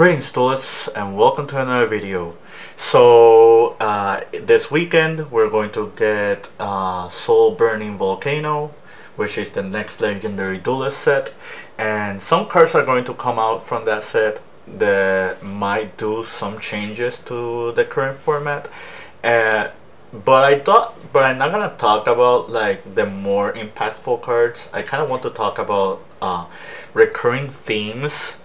Greetings Duelists and welcome to another video. So uh, this weekend we're going to get uh, Soulburning Volcano which is the next legendary duelist set. And some cards are going to come out from that set that might do some changes to the current format. Uh, but I thought but I'm not gonna talk about like the more impactful cards. I kind of want to talk about uh, recurring themes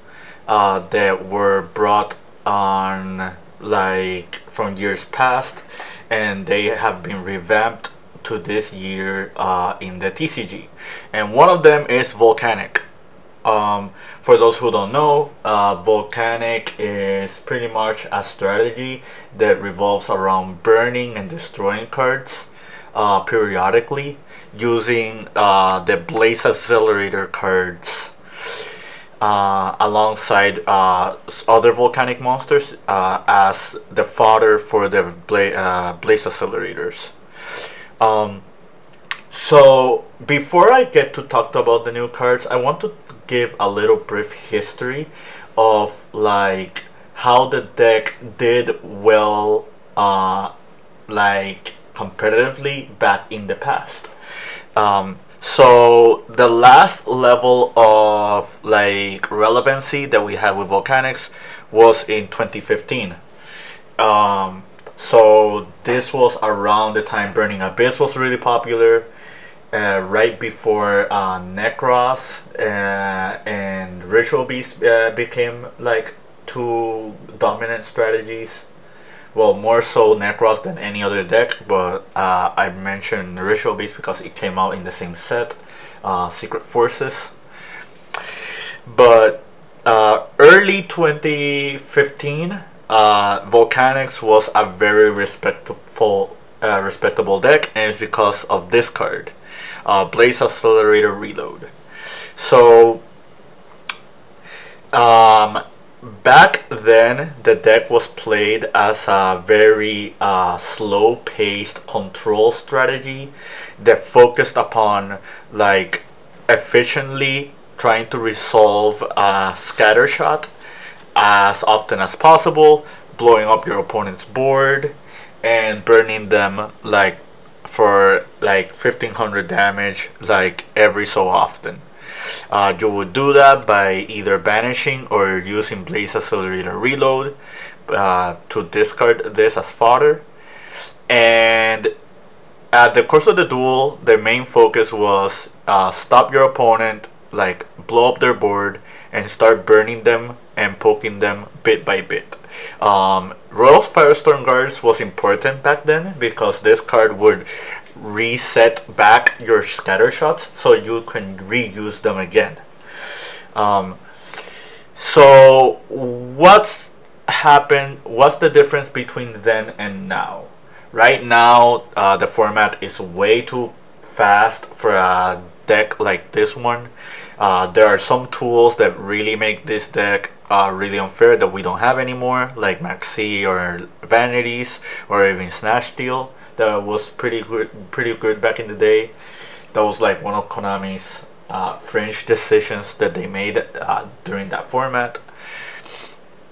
uh, that were brought on like from years past and they have been revamped to this year uh, in the TCG and one of them is volcanic. Um, for those who don't know uh, volcanic is pretty much a strategy that revolves around burning and destroying cards uh, periodically using uh, the blaze accelerator cards uh, alongside uh, other volcanic monsters uh, as the fodder for the bla uh, blaze accelerators. Um, so before I get to talk about the new cards, I want to give a little brief history of like how the deck did well uh, like competitively back in the past. Um, so the last level of like relevancy that we had with volcanics was in 2015. Um, so this was around the time Burning Abyss was really popular, uh, right before uh, Nekroz uh, and Ritual Beast uh, became like two dominant strategies well more so Nekroz than any other deck but uh, I mentioned Ritual Beast because it came out in the same set uh, Secret Forces. But uh, early 2015 uh, Volcanics was a very respectable uh, respectable deck and it's because of this card uh, Blaze Accelerator Reload. So um, back then the deck was played as a very uh, slow paced control strategy that focused upon like efficiently trying to resolve a scatter shot as often as possible blowing up your opponent's board and burning them like for like 1500 damage like every so often uh, you would do that by either banishing or using Blaze Accelerator Reload uh, to discard this as fodder. And at the course of the duel, the main focus was uh, stop your opponent, like blow up their board, and start burning them and poking them bit by bit. Um, Royal's Firestorm Guards was important back then because this card would reset back your scatter shots so you can reuse them again. Um, so what's happened? What's the difference between then and now? Right now, uh, the format is way too fast for a deck like this one. Uh, there are some tools that really make this deck uh, really unfair that we don't have anymore, like Maxi or Vanities or even Snatch Steal that was pretty good pretty good back in the day. That was like one of Konami's uh, fringe decisions that they made uh, during that format.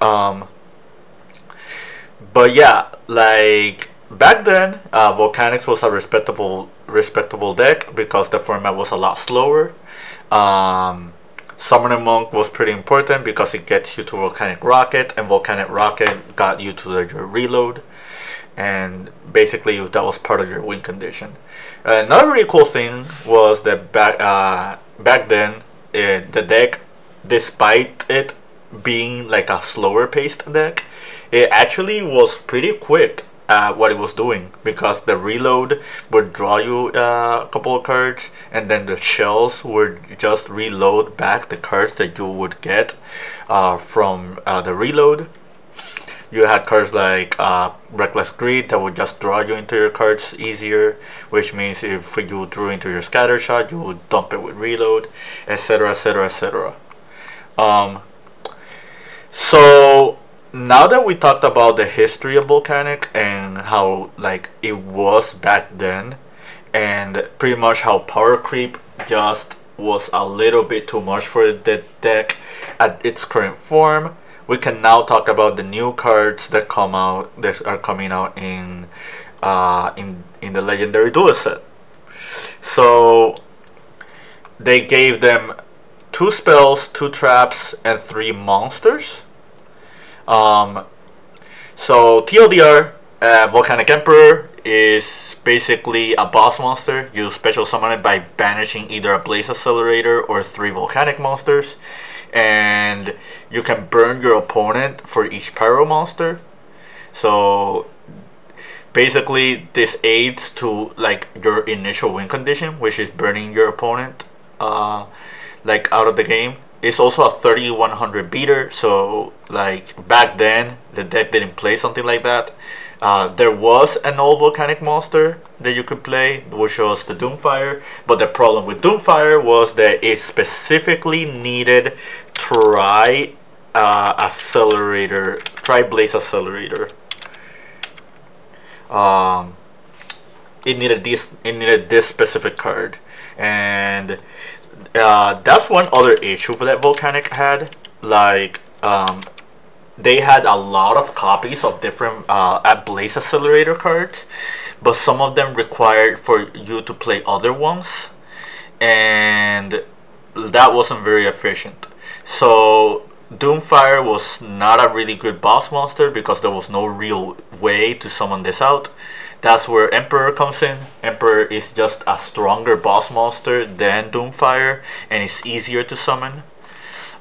Um, but yeah like back then uh, Volcanics was a respectable respectable deck because the format was a lot slower. Um, Summoner Monk was pretty important because it gets you to Volcanic Rocket and Volcanic Rocket got you to the, reload and basically that was part of your win condition. another really cool thing was that back uh, back then it, the deck, despite it being like a slower paced deck, it actually was pretty quick at what it was doing because the reload would draw you uh, a couple of cards and then the shells would just reload back the cards that you would get uh, from uh, the reload you had cards like uh, Reckless Greed that would just draw you into your cards easier, which means if you drew into your scatter shot, you would dump it with reload, etc., etc., etc. So now that we talked about the history of Volcanic and how like it was back then, and pretty much how power creep just was a little bit too much for the deck at its current form we can now talk about the new cards that come out that are coming out in uh, in in the legendary duelist set. So they gave them two spells, two traps, and three monsters. Um, so TLDR, uh, Volcanic Emperor is basically a boss monster. You special summon it by banishing either a Blaze Accelerator or three Volcanic monsters. And you can burn your opponent for each Pyro monster. So basically this aids to like your initial win condition, which is burning your opponent uh, like out of the game. It's also a 3100 beater, so like back then the deck didn't play something like that. Uh, there was an old volcanic monster that you could play, which was the Doomfire. But the problem with Doomfire was that it specifically needed Tri uh, Accelerator, Tri Blaze Accelerator. Um, it needed this. It needed this specific card, and uh, that's one other issue that Volcanic had. Like, um, they had a lot of copies of different uh, Blaze Accelerator cards, but some of them required for you to play other ones, and that wasn't very efficient. So Doomfire was not a really good boss monster because there was no real way to summon this out. That's where Emperor comes in. Emperor is just a stronger boss monster than Doomfire and it's easier to summon.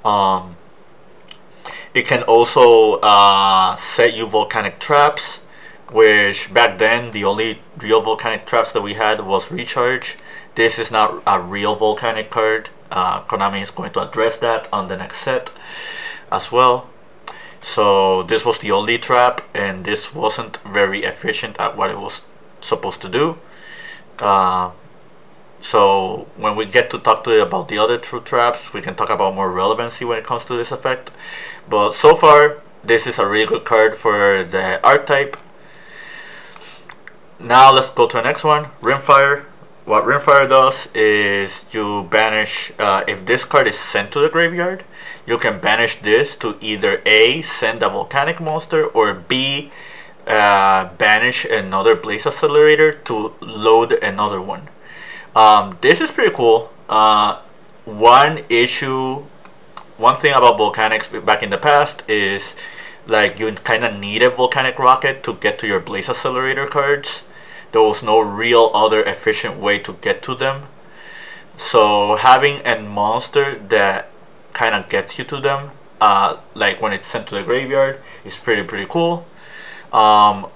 Um, it can also uh, set you volcanic traps, which back then the only real volcanic traps that we had was recharge. This is not a real volcanic card. Uh, Konami is going to address that on the next set as well. So this was the only trap and this wasn't very efficient at what it was supposed to do. Uh, so when we get to talk to you about the other true traps, we can talk about more relevancy when it comes to this effect. But so far, this is a really good card for the archetype. Now let's go to the next one, Rimfire. What Rimfire does is you banish, uh, if this card is sent to the graveyard, you can banish this to either A, send a volcanic monster, or B, uh, banish another blaze accelerator to load another one. Um, this is pretty cool. Uh, one issue one thing about volcanics back in the past is like you kind of need a volcanic rocket to get to your blaze accelerator cards. There was no real other efficient way to get to them. So having a monster that kind of gets you to them uh, like when it's sent to the graveyard is pretty pretty cool. Um,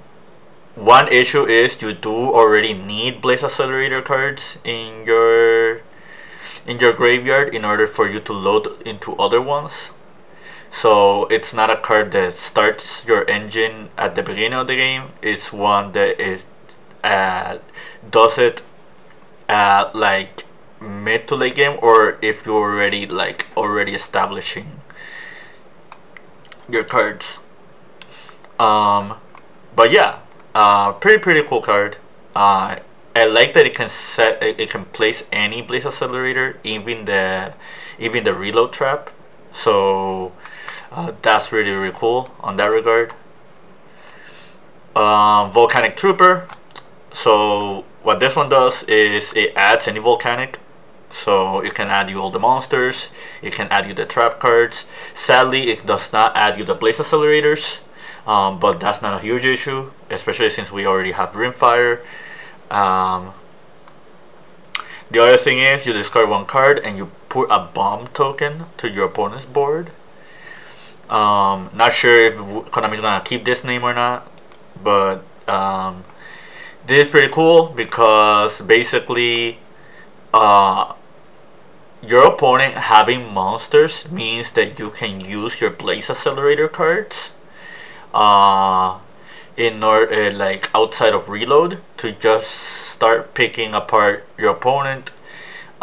one issue is you do already need blaze accelerator cards in your in your graveyard in order for you to load into other ones. So it's not a card that starts your engine at the beginning of the game. It's one that is uh, does it at like mid to late game or if you're already like already establishing your cards. Um, but yeah, uh, pretty pretty cool card. Uh, I like that it can set it can place any blaze accelerator, even the even the reload trap. So uh, that's really really cool on that regard. Um, volcanic trooper. So what this one does is it adds any volcanic. So it can add you all the monsters. It can add you the trap cards. Sadly, it does not add you the blaze accelerators. Um, but that's not a huge issue, especially since we already have Rimfire. Um, the other thing is you discard one card and you put a bomb token to your opponent's board. Um, not sure if Konami's gonna keep this name or not, but um, this is pretty cool because basically uh, your opponent having monsters means that you can use your Blaze Accelerator cards. Uh, in order uh, like outside of reload to just start picking apart your opponent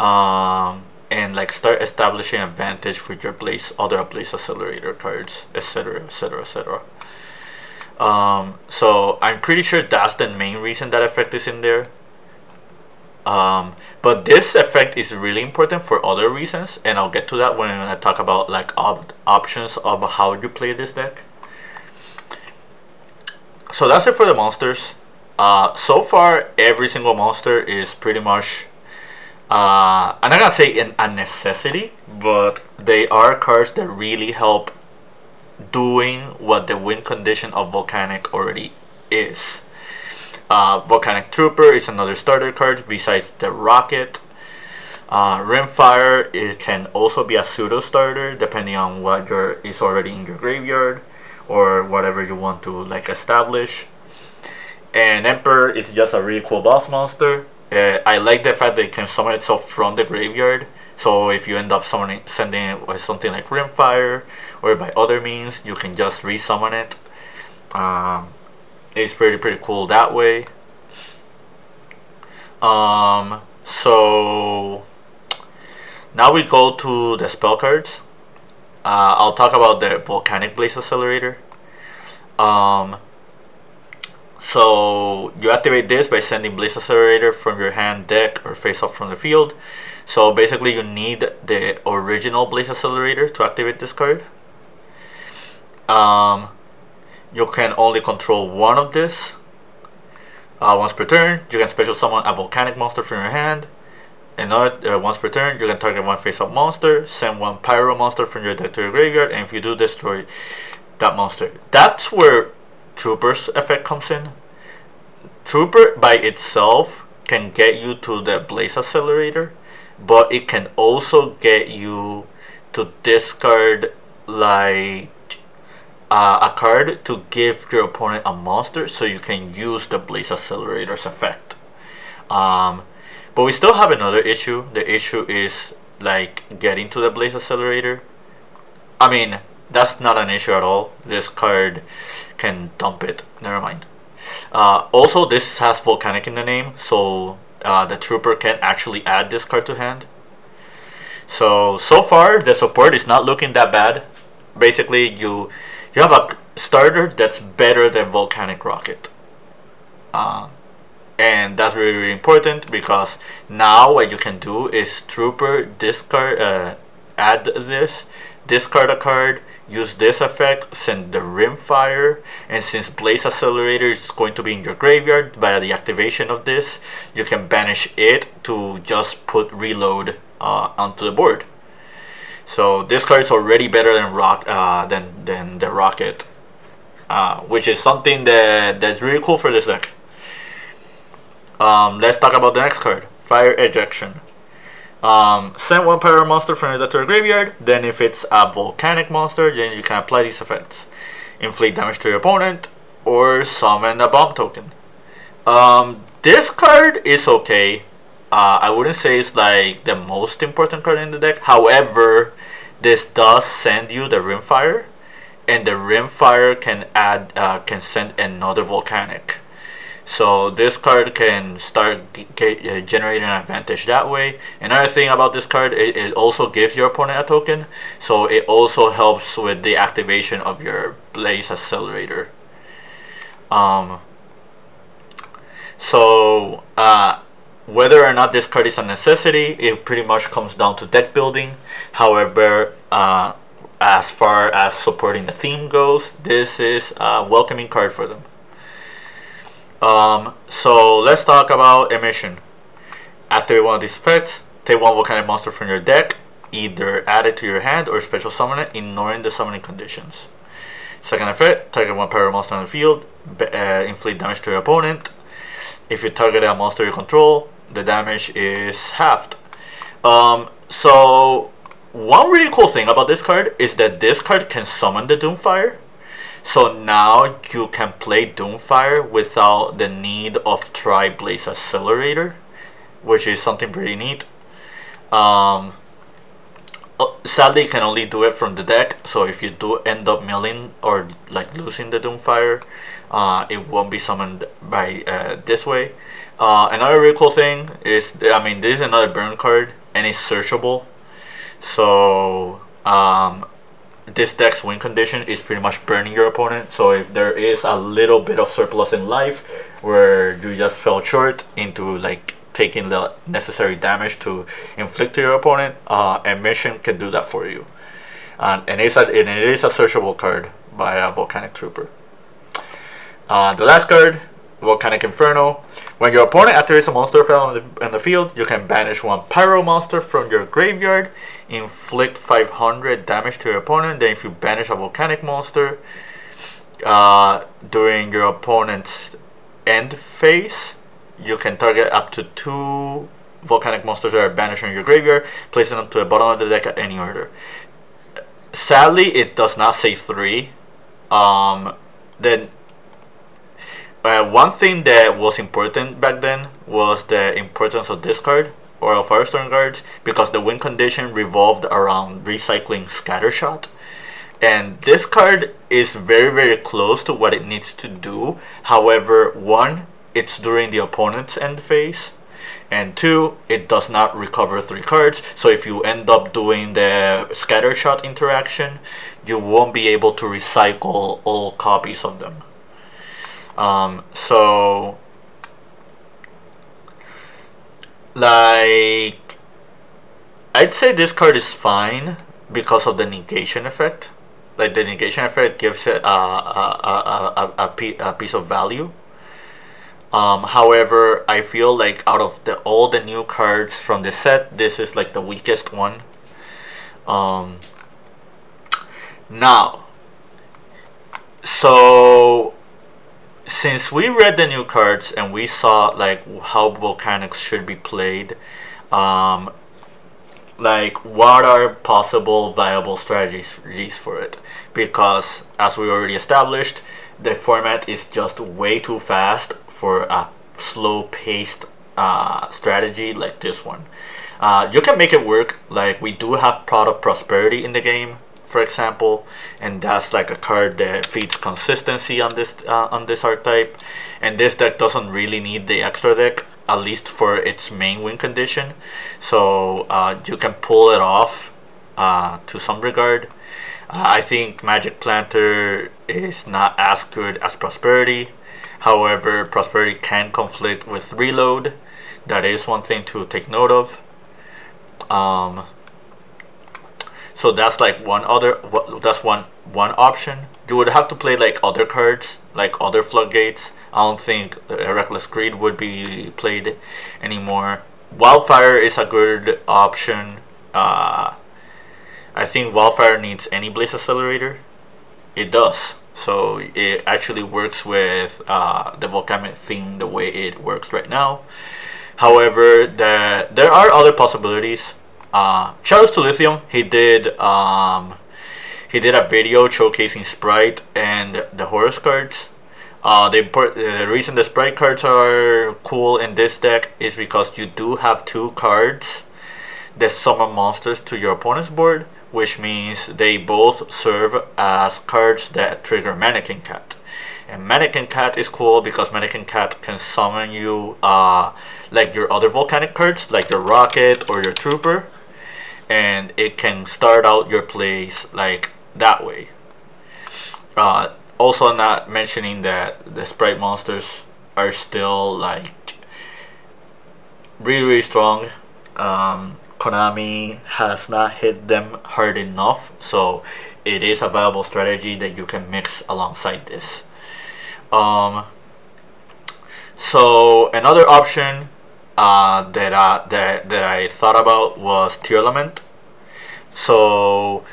um, and like start establishing advantage with your place other blaze accelerator cards etc etc etc um, so I'm pretty sure that's the main reason that effect is in there Um, but this effect is really important for other reasons, and I'll get to that when I talk about like op options of how you play this deck. So that's it for the monsters. Uh, so far, every single monster is pretty much uh, I'm not gonna say a necessity, but they are cards that really help doing what the win condition of Volcanic already is. Uh, Volcanic Trooper is another starter card besides the Rocket. Uh, Rimfire it can also be a pseudo starter depending on what your is already in your graveyard or whatever you want to like establish. And Emperor is just a really cool boss monster. Uh, I like the fact that it can summon itself from the graveyard. So if you end up summoning, sending something like Rimfire or by other means, you can just resummon it. Um, it's pretty pretty cool that way. Um, so now we go to the spell cards. Uh, I'll talk about the Volcanic Blaze Accelerator. Um, so you activate this by sending Blaze Accelerator from your hand, deck, or face up from the field. So basically you need the original Blaze Accelerator to activate this card. Um, you can only control one of this. Uh, once per turn, you can special summon a volcanic monster from your hand. Another uh, once per turn, you can target one face-up monster, send one pyro monster from your deck to your graveyard, and if you do, destroy that monster. That's where Trooper's effect comes in. Trooper by itself can get you to the Blaze Accelerator, but it can also get you to discard like uh, a card to give your opponent a monster so you can use the Blaze Accelerator's effect. Um, but we still have another issue. The issue is like getting to the Blaze Accelerator. I mean, that's not an issue at all. This card can dump it. Never mind. Uh, also, this has Volcanic in the name, so uh, the Trooper can actually add this card to hand. So, so far, the support is not looking that bad. Basically, you you have a starter that's better than Volcanic Rocket. Uh, and that's really, really important because now what you can do is Trooper discard, uh, add this, discard a card, use this effect, send the Rimfire, and since Blaze Accelerator is going to be in your graveyard via the activation of this, you can banish it to just put Reload uh, onto the board. So this card is already better than rock uh, than than the Rocket, uh, which is something that that's really cool for this deck. Um, let's talk about the next card, Fire Ejection. Um, send one Pyro monster from your deck to your graveyard. Then if it's a volcanic monster, then you can apply these effects. Inflict damage to your opponent or summon a bomb token. Um, this card is okay. Uh, I wouldn't say it's like the most important card in the deck. However, this does send you the Rimfire, and the Rimfire can add uh, can send another volcanic. So this card can start uh, generating an advantage that way. Another thing about this card, it, it also gives your opponent a token. So it also helps with the activation of your Blaze Accelerator. Um, so uh, whether or not this card is a necessity, it pretty much comes down to deck building. However, uh, as far as supporting the theme goes, this is a welcoming card for them. Um, so let's talk about emission. Activate one of these effects. Take one volcanic monster from your deck. Either add it to your hand or special summon it, ignoring the summoning conditions. Second effect, target one Pyro monster on the field. Uh, inflict damage to your opponent. If you target a monster you control, the damage is halved. Um, so one really cool thing about this card is that this card can summon the Doomfire so now you can play Doomfire without the need of Tri-Blaze Accelerator, which is something pretty neat. Um, uh, sadly, you can only do it from the deck, so if you do end up milling or like losing the Doomfire, uh, it won't be summoned by uh, this way. Uh, another really cool thing is, I mean, this is another burn card, and it's searchable. So, um, this deck's win condition is pretty much burning your opponent. So if there is a little bit of surplus in life where you just fell short into like taking the necessary damage to inflict to your opponent, uh, and Mission can do that for you. And, and, it's a, and it is a searchable card by a Volcanic Trooper. Uh, the last card, Volcanic Inferno. When your opponent activates a monster on the, the field, you can banish one Pyro monster from your graveyard, inflict 500 damage to your opponent. Then, if you banish a Volcanic monster uh, during your opponent's end phase, you can target up to two volcanic monsters that are banished from your graveyard, placing them to the bottom of the deck at any order. Sadly, it does not say three. Um, then uh, one thing that was important back then was the importance of discard or of Firestorm guards because the win condition revolved around recycling Scattershot. And this card is very very close to what it needs to do. However, one, it's during the opponent's end phase and two it does not recover three cards so if you end up doing the scatter shot interaction you won't be able to recycle all copies of them um, so like I'd say this card is fine because of the negation effect like the negation effect gives it a, a, a, a, a, piece of value um, however, I feel like out of the all the new cards from the set, this is like the weakest one. Um, now, so since we read the new cards and we saw like how volcanics should be played, um, like what are possible viable strategies for it? Because as we already established, the format is just way too fast for a slow paced uh, strategy like this one. Uh, you can make it work like we do have Pot of Prosperity in the game for example and that's like a card that feeds consistency on this uh, on this archetype and this deck doesn't really need the extra deck at least for its main win condition so uh, you can pull it off uh, to some regard uh, I think Magic Planter is not as good as Prosperity However, prosperity can conflict with reload. That is one thing to take note of. Um, so that's like one other. That's one one option. You would have to play like other cards, like other floodgates. I don't think Reckless Greed would be played anymore. Wildfire is a good option. Uh, I think Wildfire needs any Blaze Accelerator. It does. So it actually works with uh, the volcanic theme the way it works right now. However, the, there are other possibilities. Uh, to Lithium. He did um, he did a video showcasing Sprite and the Horus cards. Uh, the, the reason the Sprite cards are cool in this deck is because you do have two cards that summon monsters to your opponent's board which means they both serve as cards that trigger Mannequin Cat. And Mannequin Cat is cool because Mannequin Cat can summon you uh, like your other volcanic cards, like your Rocket or your Trooper. And it can start out your plays like that way. Uh, also not mentioning that the Sprite monsters are still like really really strong. Um, Konami has not hit them hard enough so it is a viable strategy that you can mix alongside this um, so another option uh, that, I, that, that I thought about was Tearlament. So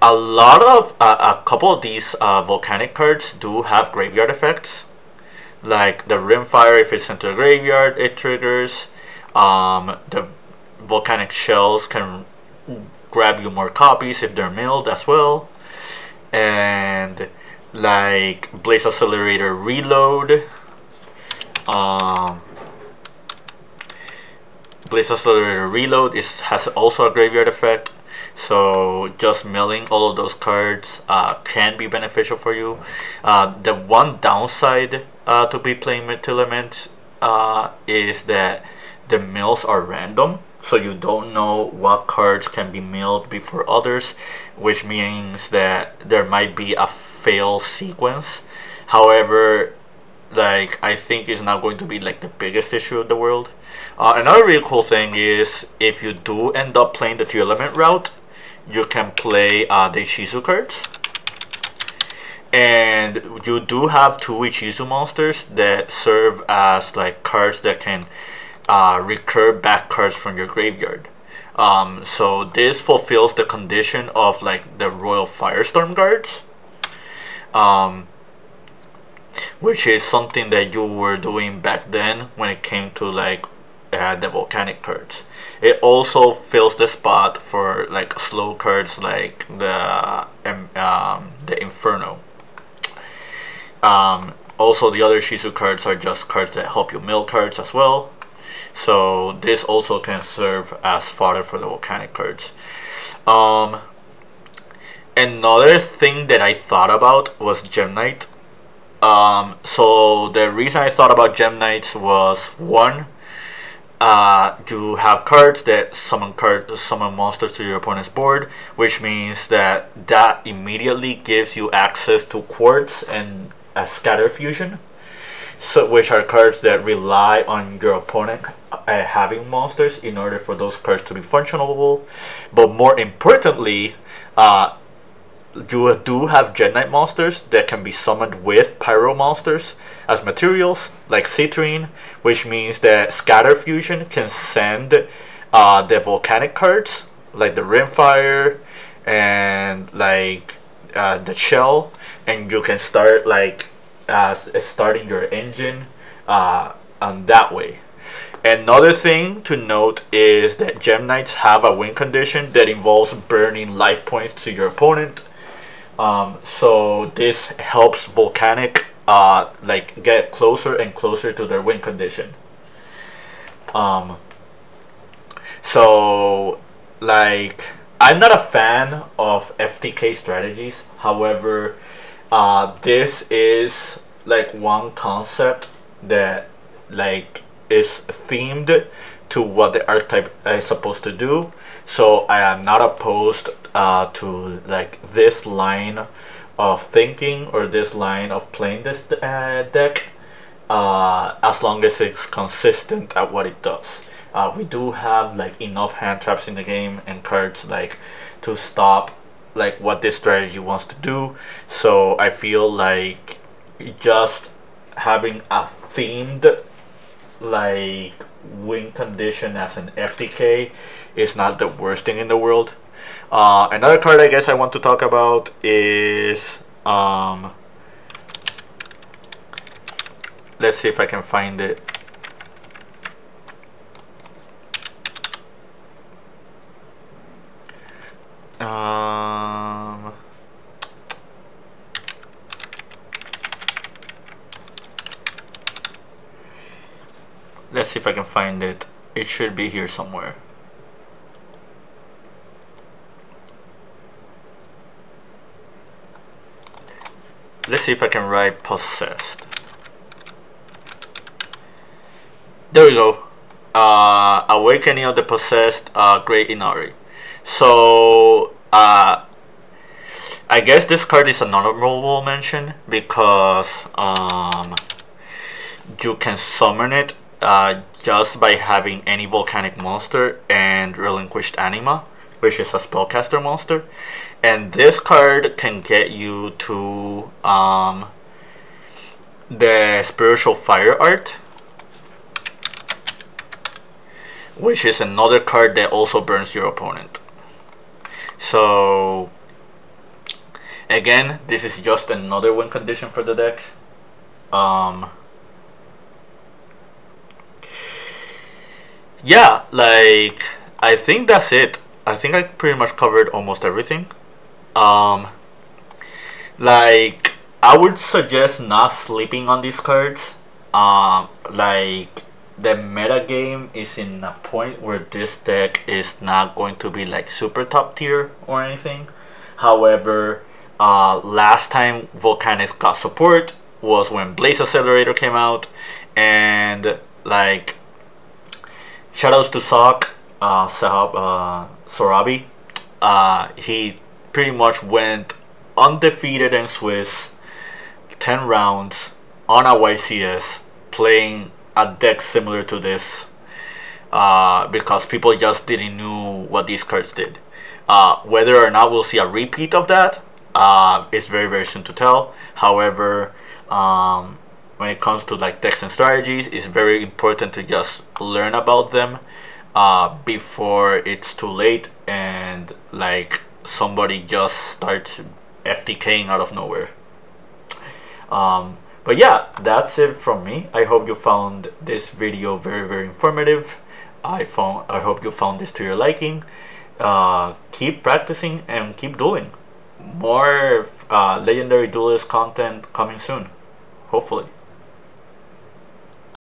a lot of uh, a couple of these uh, volcanic cards do have graveyard effects. Like the rimfire if it's into a graveyard it triggers um, the volcanic shells can grab you more copies if they're milled as well. And like blaze accelerator reload um, blaze accelerator reload. Is has also a graveyard effect. So just milling all of those cards uh, can be beneficial for you. Uh, the one downside uh, to be playing Tearlament uh, is that the mills are random. So you don't know what cards can be milled before others which means that there might be a fail sequence. However like I think it's not going to be like the biggest issue of the world Uh, another really cool thing is if you do end up playing the Tearlament route, you can play uh, the Ishizu cards. And you do have two Ishizu monsters that serve as like cards that can uh, recur back cards from your graveyard. Um, so this fulfills the condition of like the Royal Firestorm guards. Um, which is something that you were doing back then when it came to like the volcanic cards. It also fills the spot for like slow cards like the um, the Inferno. Um, also, the other Ishizu cards are just cards that help you mill cards as well. So this also can serve as fodder for the volcanic cards. Um, another thing that I thought about was Gem Knight. Um, so the reason I thought about Gem Knights was one, uh, you have cards that summon card summon monsters to your opponent's board, which means that that immediately gives you access to Quartz and a Scatter Fusion, so which are cards that rely on your opponent uh, having monsters in order for those cards to be functional. But more importantly, uh, you do have Gem Knight monsters that can be summoned with Pyro monsters as materials, like Citrine, which means that Scatter Fusion can send uh, the volcanic cards, like the Rimfire and like uh, the Shell, and you can start like uh, starting your engine uh, on that way. Another thing to note is that Gem Knights have a win condition that involves burning life points to your opponent um, so this helps Volcanic uh, like get closer and closer to their wind condition. Um, so like I'm not a fan of FTK strategies. However, uh, this is like one concept that like is themed to what the archetype is supposed to do. So I am not opposed uh, to like this line of thinking or this line of playing this uh, deck uh, as long as it's consistent at what it does. Uh, we do have like enough hand traps in the game and cards like to stop like what this strategy wants to do. So I feel like just having a themed like win condition as an FTK is not the worst thing in the world. Uh, another card I guess I want to talk about is um, let's see if I can find it. Um, let's see if I can find it. It should be here somewhere. Let's see if I can write possessed. There we go. Uh, Awakening of the Possessed uh, Great Inari. So, uh, I guess this card is an honorable mention because um, you can summon it uh, just by having any volcanic monster and relinquished anima, which is a spellcaster monster. And this card can get you to um, the spiritual fire art which is another card that also burns your opponent. So again this is just another win condition for the deck. Um, yeah like I think that's it I think I pretty much covered almost everything um, like I would suggest not sleeping on these cards. Um, like the meta game is in a point where this deck is not going to be like super top tier or anything. However, uh, last time Volcanics got support was when Blaze Accelerator came out, and like shoutouts to Sock, uh, Sahab, uh, Sorabi. Uh, he pretty much went undefeated in Swiss, 10 rounds on a YCS, playing a deck similar to this. uh, because people just didn't know what these cards did. Uh, whether or not we'll see a repeat of that uh, very very soon to tell. However, um, when it comes to like and strategies, it's very important to just learn about them uh, before it's too late and like somebody just starts FTKing out of nowhere. Um, but yeah, that's it from me. I hope you found this video very very informative. I found I hope you found this to your liking. Uh, keep practicing and keep doing more uh, legendary duelist content coming soon hopefully